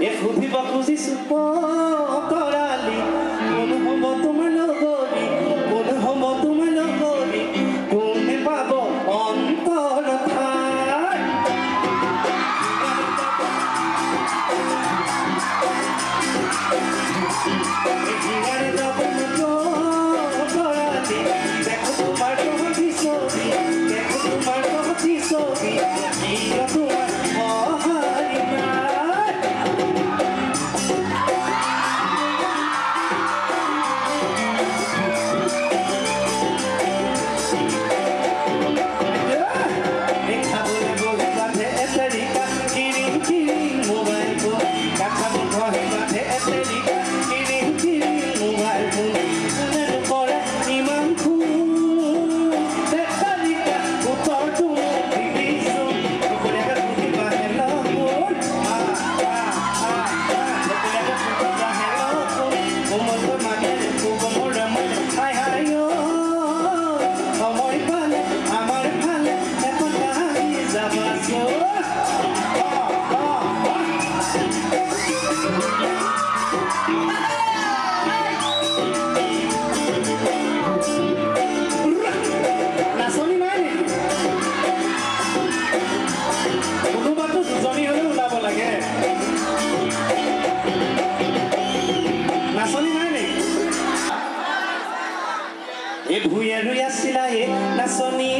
এই সুধিব খুজিছো কৰালি কোন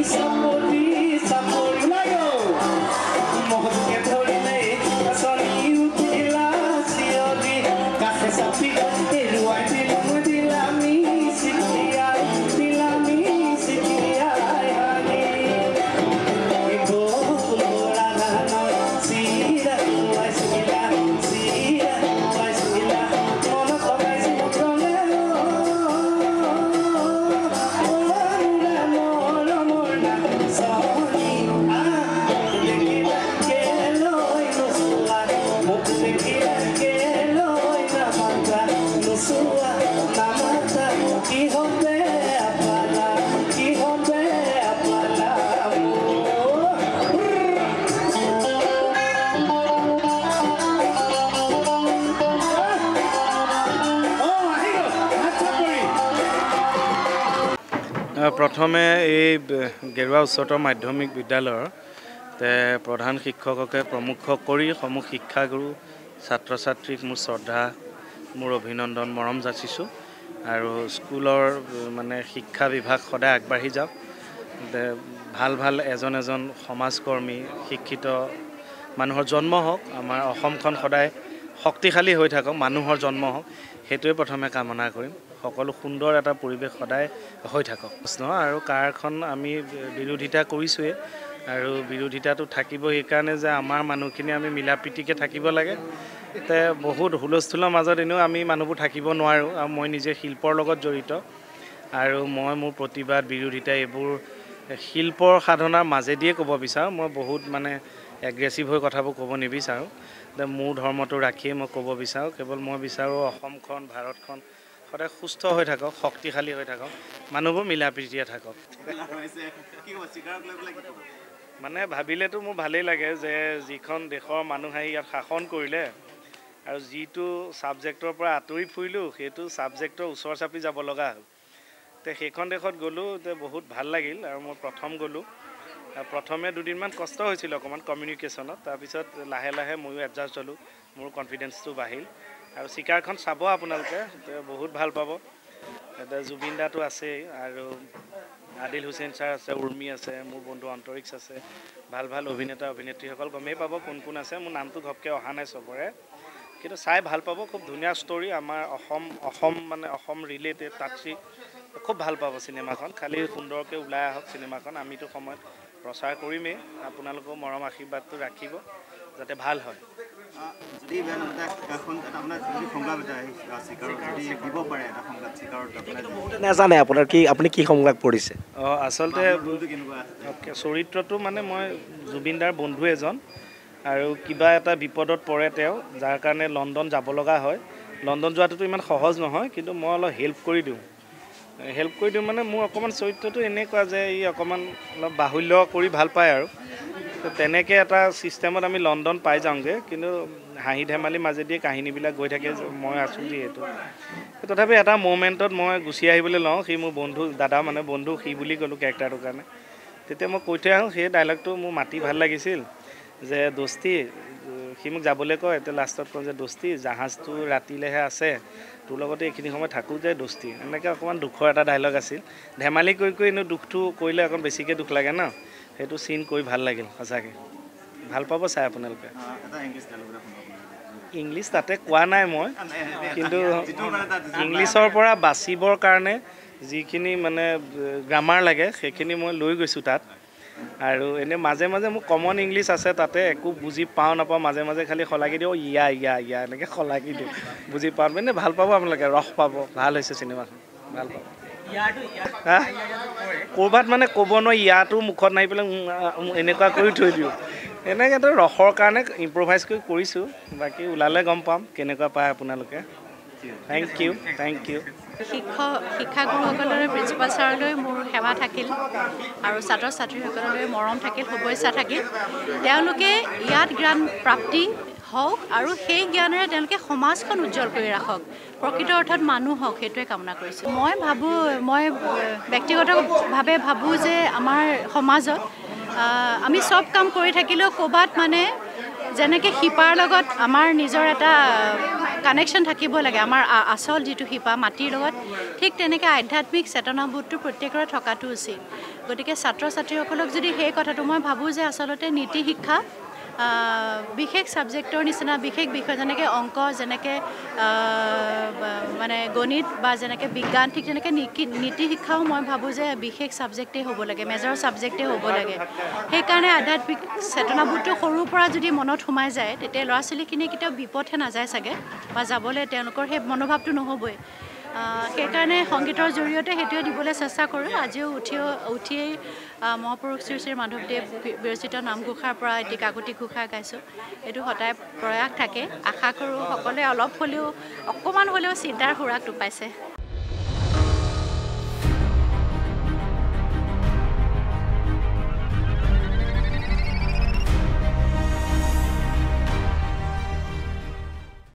নাচনি প্ৰথমে এই গেৰুৱা উচ্চতৰ মাধ্যমিক বিদ্যালয়ৰ প্ৰধান শিক্ষককে প্ৰমুখ কৰি সমূহ শিক্ষাগুৰু ছাত্ৰ ছাত্ৰীক মোৰ শ্ৰদ্ধা মোৰ অভিনন্দন মৰম যাচিছোঁ। আৰু স্কুলৰ মানে শিক্ষা বিভাগ সদায় আগবাঢ়ি যাওক। ভাল ভাল এজন এজন সমাজকৰ্মী শিক্ষিত মানুহৰ জন্ম হওক আমাৰ অসমখন সদায় শক্তিশালী হৈ থাকক মানুহৰ জন্ম হওক সেইটোৱে প্ৰথমে কামনা কৰিম। সকলো সুন্দৰ এটা পৰিৱেশ সদায় হৈ থাকক। প্ৰশ্ন আৰু কাৰখন আমি বিৰোধিতা কৰিছোঁৱেই আৰু বিৰোধিতাটো থাকিব সেইকাৰণে যে আমাৰ মানুহখিনি আমি মিলা প্ৰীতিকৈ থাকিব লাগে। তে বহুত হুলস্থুলৰ মাজত এনেও আমি মানুহবোৰ থাকিব নোৱাৰোঁ আৰু মই নিজে শিল্পৰ লগত জড়িত। আৰু মই মোৰ প্ৰতিবাদ বিৰোধিতা এইবোৰ শিল্পৰ সাধনাৰ মাজেদিয়ে ক'ব বিচাৰোঁ। মই বহুত মানে এগ্ৰেছিভ হৈ কথাবোৰ ক'ব নিবিচাৰোঁ। মোৰ ধৰ্মটো ৰাখিয়ে মই ক'ব বিচাৰোঁ। কেৱল মই বিচাৰোঁ অসমখন ভাৰতখন সদায় সুস্থ হৈ থাকক শক্তিশালী হৈ থাকক মানুহবোৰ মিলা প্ৰীতিৰে থাকক। মানে ভাবিলেতো মোৰ ভালেই লাগে যে যিখন দেশৰ মানুহ ইয়াত শাসন কৰিলে আৰু যিটো ছাবজেক্টৰ পৰা আঁতৰি ফুৰিলোঁ সেইটো ছাবজেক্টৰ ওচৰ চাপি যাব লগা হ'ল। তে সেইখন দেশত গ'লোঁ তে বহুত ভাল লাগিল আৰু মই প্ৰথম গ'লোঁ। প্ৰথমে দুদিনমান কষ্ট হৈছিল অকণমান কমিউনিকেশ্যনত তাৰপিছত লাহে লাহে ময়ো এডজাষ্ট হ'লোঁ মোৰ কনফিডেঞ্চটো বাঢ়িল। আৰু চিকাৰখন চাব আপোনালোকে বহুত ভাল পাব। এতিয়া জুবিন দাটো আছেই আৰু আদিল হুছেইন ছাৰ আছে উৰ্মি আছে মোৰ বন্ধু অন্তৰিক্স আছে। ভাল ভাল অভিনেতা অভিনেত্ৰীসকল গমেই পাব কোন কোন আছে। মোৰ নামটো ঘপকৈ অহা নাই চবৰে। কিন্তু চাই ভাল পাব খুব ধুনীয়া ষ্টৰী আমাৰ অসম অসম মানে অসম ৰিলেটেড তাঁতী খুব ভাল পাব চিনেমাখন। খালি সুন্দৰকৈ ওলাই আহক চিনেমাখন আমিতো সময়ত প্ৰচাৰ কৰিমেই। আপোনালোকেও মৰম আশীৰ্বাদটো ৰাখিব যাতে ভাল হয়। যদি বেয়া নাপায় এখন আপোনাৰ যদি সংলাপ এটা যদি দিব পাৰে এটা সংলাপ নাজানে আপোনাৰ কি আপুনি কি সংলাপ পঢ়িছে অঁ আচলতে চৰিত্ৰটো মানে মই জুবিনদাৰ বন্ধু এজন আৰু কিবা এটা বিপদত পৰে তেওঁ যাৰ কাৰণে লণ্ডন যাব লগা হয়। লণ্ডন যোৱাটোতো ইমান সহজ নহয় কিন্তু মই অলপ হেল্প কৰি দিওঁ। হেল্প কৰি দিওঁ মানে মোৰ অকণমান চৰিত্ৰটো এনেকুৱা যে ই অকণমান অলপ বাহুল্য কৰি ভাল পায় আৰু। তেনেকৈ এটা ছিষ্টেমত আমি লণ্ডন পাই যাওঁগৈ কিন্তু হাঁহি ধেমালি মাজেদিয়ে কাহিনীবিলাক গৈ থাকে মই আছোঁ যিহেতু। তথাপি এটা ম'মেণ্টত মই গুচি আহিবলৈ লওঁ সি মোৰ বন্ধু দাদা মানে বন্ধু সি বুলি ক'লোঁ কেৰেক্টাৰটোৰ কাৰণে। তেতিয়া মই কৈ থৈ আহোঁ সেই ডাইলগটো মোৰ মাতি ভাল লাগিছিল যে দোস্তি সি মোক যাবলৈ কয় এতিয়া লাষ্টত কওঁ যে দোস্তি জাহাজটো ৰাতিলৈহে আছে তোৰ লগতে এইখিনি সময় থাকোঁ যে দোস্তি। এনেকৈ অকণমান দুখৰ এটা ডাইলগ আছিল। ধেমালি কৰি কৰি এনেও দুখটো কৰিলে অকণ বেছিকৈ দুখ লাগে ন? সেইটো চিন কৰি ভাল লাগিল সঁচাকৈ। ভাল পাব চাই আপোনালোকে। ইংলিছ তাতে কোৱা নাই মই কিন্তু ইংলিছৰ পৰা বাচিবৰ কাৰণে যিখিনি মানে গ্ৰামাৰ লাগে সেইখিনি মই লৈ গৈছোঁ তাত। আৰু এনেই মাজে মাজে মোৰ কমন ইংলিছ আছে তাতে একো বুজি পাওঁ নাপাওঁ মাজে মাজে খালি শলাগি দিওঁ ইয়া ইয়া ইয়া এনেকৈ শলাগি দিওঁ। বুজি পাওঁ। মানে ভাল পাব আপোনালোকে ৰস পাব। ভাল হৈছে চিনেমাখন ভাল পাব। ক'ৰবাত মানে ক'ব নোৱাৰি ইয়াতো মুখত নাহি পেলাই এনেকুৱা কৰি থৈ দিওঁ। এনেকৈতো ৰসৰ কাৰণে ইম্প্ৰভাইজ কৰি কৰিছোঁ। বাকী ওলালে গম পাম কেনেকুৱা পায় আপোনালোকে। থেংক ইউ থেংক ইউ শিক্ষক শিক্ষাগুৰুসকললৈ প্ৰিন্সিপাল ছাৰলৈ মোৰ সেৱা থাকিল আৰু ছাত্ৰ ছাত্ৰীসকললৈ মৰম থাকিল শুভেচ্ছা থাকিল। তেওঁলোকে ইয়াত জ্ঞান প্ৰাপ্তি হওক আৰু সেই জ্ঞানেৰে তেওঁলোকে সমাজখন উজ্জ্বল কৰি ৰাখক। প্ৰকৃত অৰ্থত মানুহ হওক সেইটোৱে কামনা কৰিছোঁ। মই ভাবোঁ মই ব্যক্তিগতভাৱে ভাবোঁ যে আমাৰ সমাজত আমি চব কাম কৰি থাকিলেও ক'ৰবাত মানে যেনেকৈ শিপাৰ লগত আমাৰ নিজৰ এটা কানেকশ্যন থাকিব লাগে। আমাৰ আচল যিটো শিপা মাটিৰ লগত ঠিক তেনেকৈ আধ্যাত্মিক চেতনাবোধটো প্ৰত্যেকৰে থকাটো উচিত। গতিকে ছাত্ৰ ছাত্ৰীসকলক যদি সেই কথাটো মই ভাবোঁ যে আচলতে নীতি শিক্ষা বিশেষ ছাবজেক্টৰ নিচিনা বিশেষ বিষয় যেনেকৈ অংক যেনেকৈ মানে গণিত বা যেনেকৈ বিজ্ঞান ঠিক তেনেকৈ নীতি- নীতি শিক্ষাও মই ভাবোঁ যে বিশেষ ছাবজেক্টেই হ'ব লাগে মেজৰ ছাবজেক্টেই হ'ব লাগে। সেইকাৰণে আধ্যাত্মিক চেতনাবোধটো সৰুৰ পৰা যদি মনত সোমাই যায় তেতিয়া ল'ৰা ছোৱালীখিনি কেতিয়াও বিপথে নাযায় চাগে বা যাবলৈ তেওঁলোকৰ সেই মনোভাৱটো নহ'বই। সেইকাৰণে সংগীতৰ জৰিয়তে সেইটোৱে দিবলৈ চেষ্টা কৰোঁ। আজিও উঠিও উঠিয়েই মহাপুৰুষ শ্ৰী শ্ৰী মাধৱদেৱ বিৰচিত নামঘোষাৰ পৰা এটি কাকতি ঘোষা গাইছোঁ। এইটো সদায় প্ৰয়াস থাকে। আশা কৰোঁ সকলোৱে অলপ হ'লেও অকণমান হ'লেও চিন্তাৰ সুৰাক টোপাইছে।